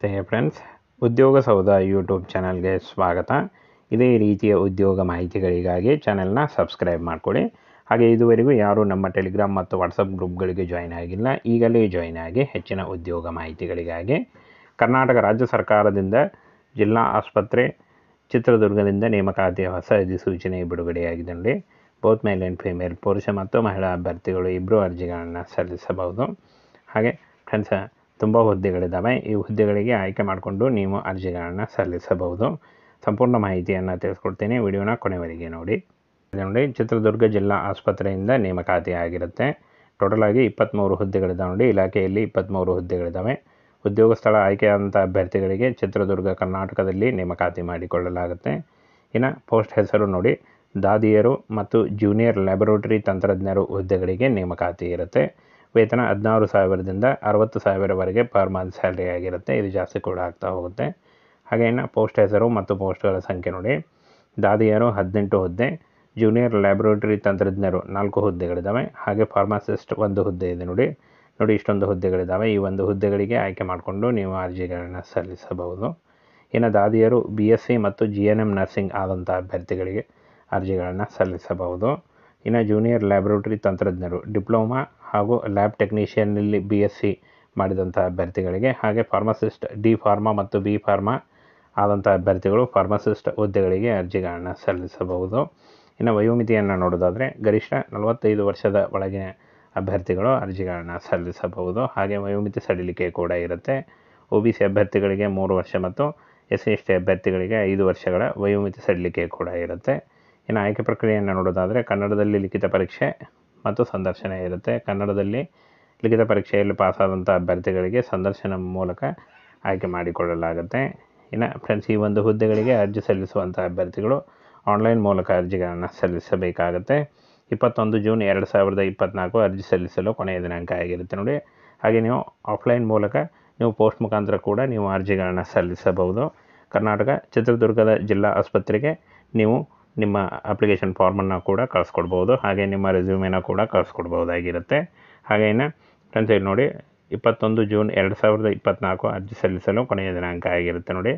ನಮಸ್ತೆ ಫ್ರೆಂಡ್ಸ್ ಉದ್ಯೋಗ ಸೌಧ ಯೂಟ್ಯೂಬ್ ಚಾನಲ್ಗೆ ಸ್ವಾಗತ. ಇದೇ ರೀತಿಯ ಉದ್ಯೋಗ ಮಾಹಿತಿಗಳಿಗಾಗಿ ಚಾನೆಲ್ನ ಸಬ್ಸ್ಕ್ರೈಬ್ ಮಾಡಿಕೊಡಿ. ಹಾಗೆ ಇದುವರೆಗೂ ಯಾರೂ ನಮ್ಮ ಟೆಲಿಗ್ರಾಮ್ ಮತ್ತು ವಾಟ್ಸಪ್ ಗ್ರೂಪ್ಗಳಿಗೆ ಜಾಯ್ನ್ ಆಗಿಲ್ಲ, ಈಗಲೇ ಜಾಯ್ನ್ ಆಗಿ ಹೆಚ್ಚಿನ ಉದ್ಯೋಗ ಮಾಹಿತಿಗಳಿಗಾಗಿ. ಕರ್ನಾಟಕ ರಾಜ್ಯ ಸರ್ಕಾರದಿಂದ ಜಿಲ್ಲಾ ಆಸ್ಪತ್ರೆ ಚಿತ್ರದುರ್ಗದಿಂದ ನೇಮಕಾತಿಯ ಹೊಸ ಅಧಿಸೂಚನೆ ಬಿಡುಗಡೆಯಾಗಿದೆ ನೋಡಿ. ಬೋತ್ ಮೇಲ್ ಆ್ಯಂಡ್ ಫೀಮೇಲ್ ಪುರುಷ ಮತ್ತು ಮಹಿಳಾ ಅಭ್ಯರ್ಥಿಗಳು ಇಬ್ಬರು ಅರ್ಜಿಗಳನ್ನು ಸಲ್ಲಿಸಬಹುದು. ಹಾಗೆ ಫ್ರೆಂಡ್ಸ್ ತುಂಬ ಹುದ್ದೆಗಳಿದ್ದಾವೆ. ಈ ಹುದ್ದೆಗಳಿಗೆ ಆಯ್ಕೆ ಮಾಡಿಕೊಂಡು ನೀವು ಅರ್ಜಿಗಳನ್ನು ಸಲ್ಲಿಸಬಹುದು. ಸಂಪೂರ್ಣ ಮಾಹಿತಿಯನ್ನು ತಿಳಿಸ್ಕೊಡ್ತೀನಿ. ವಿಡಿಯೋನ ಕೊನೆವರೆಗೆ ನೋಡಿ. ನೋಡಿ, ಚಿತ್ರದುರ್ಗ ಜಿಲ್ಲಾ ಆಸ್ಪತ್ರೆಯಿಂದ ನೇಮಕಾತಿ ಆಗಿರುತ್ತೆ ಟೋಟಲ್ ಆಗಿ ಇಪ್ಪತ್ತ್ಮೂರು ಹುದ್ದೆಗಳಿದ್ದಾವೆ ನೋಡಿ. ಇಲಾಖೆಯಲ್ಲಿ ಇಪ್ಪತ್ತ್ಮೂರು ಹುದ್ದೆಗಳಿದ್ದಾವೆ. ಉದ್ಯೋಗ ಸ್ಥಳ ಆಯ್ಕೆಯಾದಂಥ ಅಭ್ಯರ್ಥಿಗಳಿಗೆ ಚಿತ್ರದುರ್ಗ ಕರ್ನಾಟಕದಲ್ಲಿ ನೇಮಕಾತಿ ಮಾಡಿಕೊಳ್ಳಲಾಗುತ್ತೆ. ಇನ್ನು ಪೋಸ್ಟ್ ಹೆಸರು ನೋಡಿ. ದಾದಿಯರು ಮತ್ತು ಜೂನಿಯರ್ ಲ್ಯಾಬೊರೇಟರಿ ತಂತ್ರಜ್ಞರು ಹುದ್ದೆಗಳಿಗೆ ನೇಮಕಾತಿ ಇರುತ್ತೆ. ವೇತನ ಹದಿನಾರು ಸಾವಿರದಿಂದ ಅರವತ್ತು ಸಾವಿರವರೆಗೆ ಪರ್ ಮಂತ್ ಸ್ಯಾಲ್ರಿ ಆಗಿರುತ್ತೆ. ಇದು ಜಾಸ್ತಿ ಕೂಡ ಆಗ್ತಾ ಹೋಗುತ್ತೆ. ಹಾಗೆ ಇನ್ನು ಪೋಸ್ಟ್ ಹೆಸರು ಮತ್ತು ಪೋಸ್ಟ್ಗಳ ಸಂಖ್ಯೆ ನೋಡಿ. ದಾದಿಯರು ಹದಿನೆಂಟು ಹುದ್ದೆ, ಜೂನಿಯರ್ ಲ್ಯಾಬೊರೇಟರಿ ತಂತ್ರಜ್ಞರು ನಾಲ್ಕು ಹುದ್ದೆಗಳಿದ್ದಾವೆ ಹಾಗೆ ಫಾರ್ಮಾಸಿಸ್ಟ್ ಒಂದು ಹುದ್ದೆ ಇದೆ ನೋಡಿ. ನೋಡಿ ಇಷ್ಟೊಂದು ಹುದ್ದೆಗಳಿದ್ದಾವೆ ಈ ಒಂದು ಹುದ್ದೆಗಳಿಗೆ ಆಯ್ಕೆ ಮಾಡಿಕೊಂಡು ನೀವು ಅರ್ಜಿಗಳನ್ನು ಸಲ್ಲಿಸಬಹುದು. ಇನ್ನು ದಾದಿಯರು ಬಿ ಎಸ್ ಸಿ ಮತ್ತು ಜಿ ಎನ್ ಎಂ ನರ್ಸಿಂಗ್ ಆದಂಥ ಅಭ್ಯರ್ಥಿಗಳಿಗೆ ಅರ್ಜಿಗಳನ್ನು ಸಲ್ಲಿಸಬಹುದು. ಇನ್ನು ಜೂನಿಯರ್ ಲ್ಯಾಬೊರೇಟರಿ ತಂತ್ರಜ್ಞರು ಡಿಪ್ಲೊಮಾ ಹಾಗೂ ಲ್ಯಾಬ್ ಟೆಕ್ನಿಷಿಯನ್ನಲ್ಲಿ ಬಿ ಎಸ್ ಸಿ ಮಾಡಿದಂಥ ಅಭ್ಯರ್ಥಿಗಳಿಗೆ ಹಾಗೆ ಫಾರ್ಮಸಿಸ್ಟ್, ಡಿ ಫಾರ್ಮಾ ಮತ್ತು ಬಿ ಫಾರ್ಮಾ ಆದಂಥ ಅಭ್ಯರ್ಥಿಗಳು ಫಾರ್ಮಸಿಸ್ಟ್ ಹುದ್ದೆಗಳಿಗೆ ಅರ್ಜಿಗಳನ್ನು ಸಲ್ಲಿಸಬಹುದು. ಇನ್ನು ವಯೋಮಿತಿಯನ್ನು ನೋಡೋದಾದರೆ ಗರಿಷ್ಠ ನಲವತ್ತೈದು ವರ್ಷದ ಒಳಗಿನ ಅಭ್ಯರ್ಥಿಗಳು ಅರ್ಜಿಗಳನ್ನು ಸಲ್ಲಿಸಬಹುದು. ಹಾಗೆ ವಯೋಮಿತಿ ಸಡಿಲಿಕೆ ಕೂಡ ಇರುತ್ತೆ. ಒ ಬಿ ಸಿ ಅಭ್ಯರ್ಥಿಗಳಿಗೆ ಮೂರು ವರ್ಷ ಮತ್ತು ಎಸ್ ಸಿ ಎಸ್ ಟಿ ಅಭ್ಯರ್ಥಿಗಳಿಗೆ ಐದು ವರ್ಷಗಳ ವಯೋಮಿತಿ ಸಡಿಲಿಕೆ ಕೂಡ ಇರುತ್ತೆ. ಇನ್ನು ಆಯ್ಕೆ ಪ್ರಕ್ರಿಯೆಯನ್ನು ನೋಡೋದಾದರೆ ಕನ್ನಡದಲ್ಲಿ ಲಿಖಿತ ಪರೀಕ್ಷೆ ಮತ್ತು ಸಂದರ್ಶನ ಇರುತ್ತೆ. ಕನ್ನಡದಲ್ಲಿ ಲಿಖಿತ ಪರೀಕ್ಷೆಯಲ್ಲಿ ಪಾಸಾದಂಥ ಅಭ್ಯರ್ಥಿಗಳಿಗೆ ಸಂದರ್ಶನ ಮೂಲಕ ಆಯ್ಕೆ ಮಾಡಿಕೊಳ್ಳಲಾಗುತ್ತೆ. ಇನ್ನು ಫ್ರೆಂಡ್ಸ್ ಈ ಒಂದು ಹುದ್ದೆಗಳಿಗೆ ಅರ್ಜಿ ಸಲ್ಲಿಸುವಂಥ ಅಭ್ಯರ್ಥಿಗಳು ಆನ್ಲೈನ್ ಮೂಲಕ ಅರ್ಜಿಗಳನ್ನು ಸಲ್ಲಿಸಬೇಕಾಗುತ್ತೆ. ಇಪ್ಪತ್ತೊಂದು ಜೂನ್ ಎರಡು ಸಾವಿರದ ಇಪ್ಪತ್ತ್ನಾಲ್ಕು ಅರ್ಜಿ ಸಲ್ಲಿಸಲು ಕೊನೆಯ ದಿನಾಂಕ ಆಗಿರುತ್ತೆ ನೋಡಿ. ಹಾಗೆ ನೀವು ಆಫ್ಲೈನ್ ಮೂಲಕ ನೀವು ಪೋಸ್ಟ್ ಮುಖಾಂತರ ಕೂಡ ನೀವು ಅರ್ಜಿಗಳನ್ನು ಸಲ್ಲಿಸಬಹುದು. ಕರ್ನಾಟಕ ಚಿತ್ರದುರ್ಗದ ಜಿಲ್ಲಾ ಆಸ್ಪತ್ರೆಗೆ ನೀವು ನಿಮ್ಮ ಅಪ್ಲಿಕೇಶನ್ ಫಾರ್ಮನ್ನು ಕೂಡ ಕಳಿಸ್ಕೊಡ್ಬೋದು. ಹಾಗೆ ನಿಮ್ಮ ರೆಸ್ಯೂಮೇನ ಕೂಡ ಕಳಿಸ್ಕೊಡ್ಬೋದಾಗಿರುತ್ತೆ. ಹಾಗೇನ ಫ್ರೆಂಡ್ಸ್ ಇಲ್ಲಿ ನೋಡಿ, ಇಪ್ಪತ್ತೊಂದು ಜೂನ್ ಎರಡು ಸಾವಿರದ ಇಪ್ಪತ್ತ್ನಾಲ್ಕು ಅರ್ಜಿ ಸಲ್ಲಿಸಲು ಕೊನೆಯ ದಿನಾಂಕ ಆಗಿರುತ್ತೆ ನೋಡಿ.